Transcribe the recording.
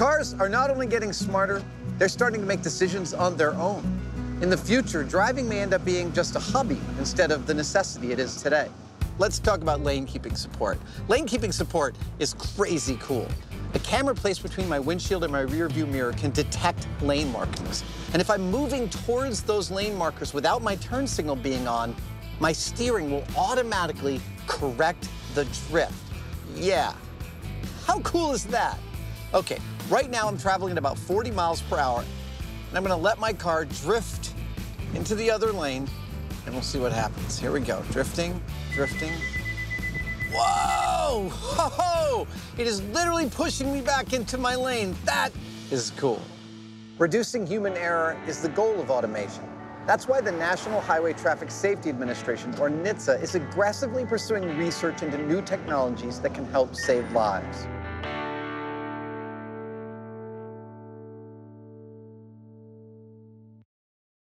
Cars are not only getting smarter, they're starting to make decisions on their own. In the future, driving may end up being just a hobby instead of the necessity it is today. Let's talk about lane keeping support. Lane keeping support is crazy cool. A camera placed between my windshield and my rear view mirror can detect lane markings. And if I'm moving towards those lane markers without my turn signal being on, my steering will automatically correct the drift. Yeah. How cool is that? Okay, right now I'm traveling at about 40 miles per hour, and I'm gonna let my car drift into the other lane, and we'll see what happens. Here we go, drifting, drifting. Whoa! Ho, ho! It is literally pushing me back into my lane. That is cool. Reducing human error is the goal of automation. That's why the National Highway Traffic Safety Administration, or NHTSA, is aggressively pursuing research into new technologies that can help save lives.